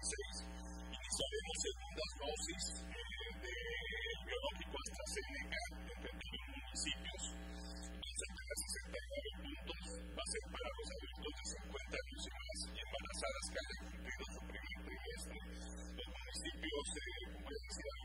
16 iniciaremos segundas dosis eh, de biológico AstraZeneca en 31 municipios. Van a tener 69 puntos. Va a ser para los adultos de 50 años y más y embarazadas que hayan cumplido su primer trimestre. Los municipios, eh, como ya decía,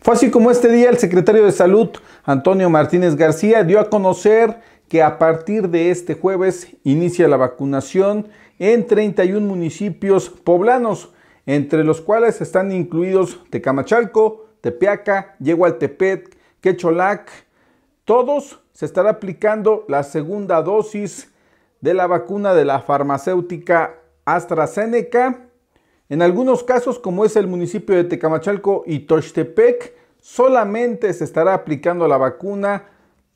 Fue así como este día el secretario de Salud, Antonio Martínez García, dio a conocer que a partir de este jueves inicia la vacunación en 31 municipios poblanos, entre los cuales están incluidos Tecamachalco, Tepeaca, Yegualtepec, Quecholac. Todos se estará aplicando la segunda dosis de la vacuna de la farmacéutica AstraZeneca. En algunos casos, como es el municipio de Tecamachalco y Tochtepec, solamente se estará aplicando la vacuna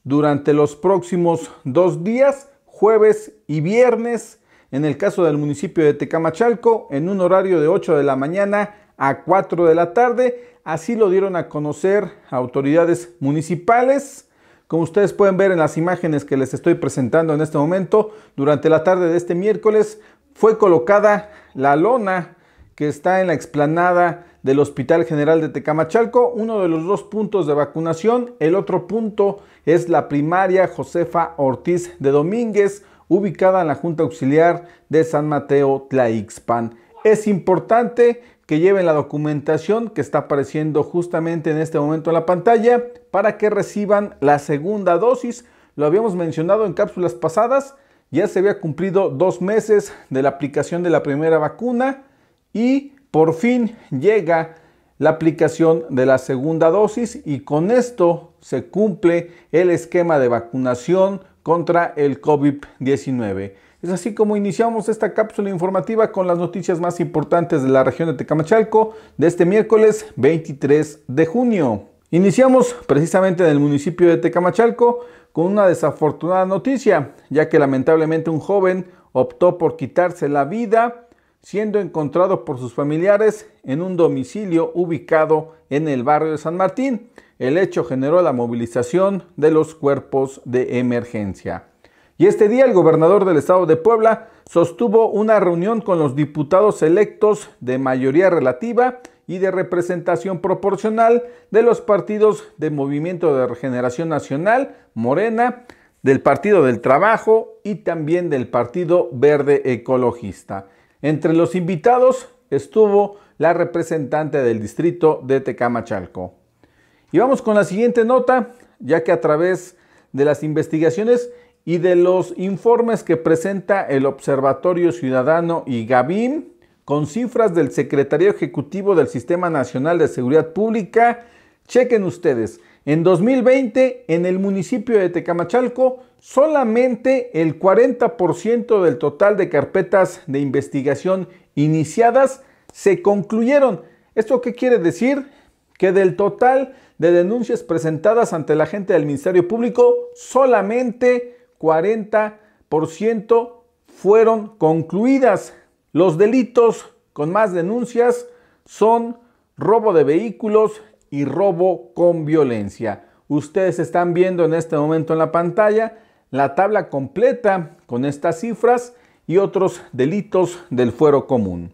durante los próximos dos días, jueves y viernes. En el caso del municipio de Tecamachalco, en un horario de 8 de la mañana a 4 de la tarde. Así lo dieron a conocer autoridades municipales. Como ustedes pueden ver en las imágenes que les estoy presentando en este momento, durante la tarde de este miércoles fue colocada la lona que está en la explanada del Hospital General de Tecamachalco, uno de los dos puntos de vacunación. El otro punto es la primaria Josefa Ortiz de Domínguez, ubicada en la Junta Auxiliar de San Mateo Tlaixpan. Es importante que lleven la documentación que está apareciendo justamente en este momento en la pantalla para que reciban la segunda dosis. Lo habíamos mencionado en cápsulas pasadas, ya se había cumplido dos meses de la aplicación de la primera vacuna y por fin llega la aplicación de la segunda dosis y con esto se cumple el esquema de vacunación contra el COVID-19. Es así como iniciamos esta cápsula informativa con las noticias más importantes de la región de Tecamachalco de este miércoles 23 de junio. Iniciamos precisamente en el municipio de Tecamachalco con una desafortunada noticia, ya que lamentablemente un joven optó por quitarse la vida siendo encontrado por sus familiares en un domicilio ubicado en el barrio de San Martín. El hecho generó la movilización de los cuerpos de emergencia. Y este día el gobernador del estado de Puebla sostuvo una reunión con los diputados electos de mayoría relativa y de representación proporcional de los partidos de Movimiento de Regeneración Nacional, Morena, del Partido del Trabajo y también del Partido Verde Ecologista. Entre los invitados estuvo la representante del distrito de Tecamachalco. Y vamos con la siguiente nota, ya que a través de las investigaciones y de los informes que presenta el Observatorio Ciudadano y Gabim, con cifras del Secretario Ejecutivo del Sistema Nacional de Seguridad Pública, chequen ustedes, en 2020 en el municipio de Tecamachalco solamente el 40% del total de carpetas de investigación iniciadas se concluyeron. ¿Esto qué quiere decir? Que del total de denuncias presentadas ante la gente del Ministerio Público, solamente 40% fueron concluidas. Los delitos con más denuncias son robo de vehículos y robo con violencia. Ustedes están viendo en este momento en la pantalla la tabla completa con estas cifras y otros delitos del fuero común.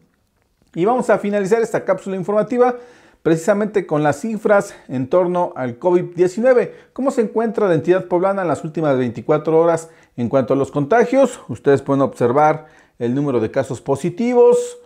Y vamos a finalizar esta cápsula informativa precisamente con las cifras en torno al COVID-19. ¿Cómo se encuentra la entidad poblana en las últimas 24 horas en cuanto a los contagios? Ustedes pueden observar el número de casos positivos,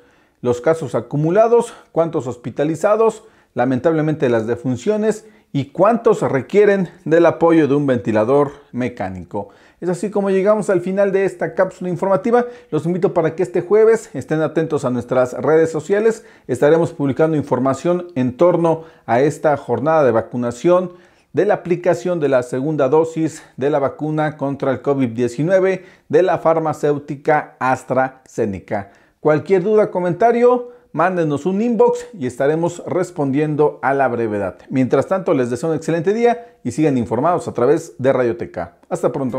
los casos acumulados, cuántos hospitalizados, lamentablemente las defunciones y cuántos requieren del apoyo de un ventilador mecánico. Es así como llegamos al final de esta cápsula informativa. Los invito para que este jueves estén atentos a nuestras redes sociales. Estaremos publicando información en torno a esta jornada de vacunación de la aplicación de la segunda dosis de la vacuna contra el COVID-19 de la farmacéutica AstraZeneca. Cualquier duda, comentario, mándenos un inbox y estaremos respondiendo a la brevedad. Mientras tanto, les deseo un excelente día y sigan informados a través de Radioteca. Hasta pronto.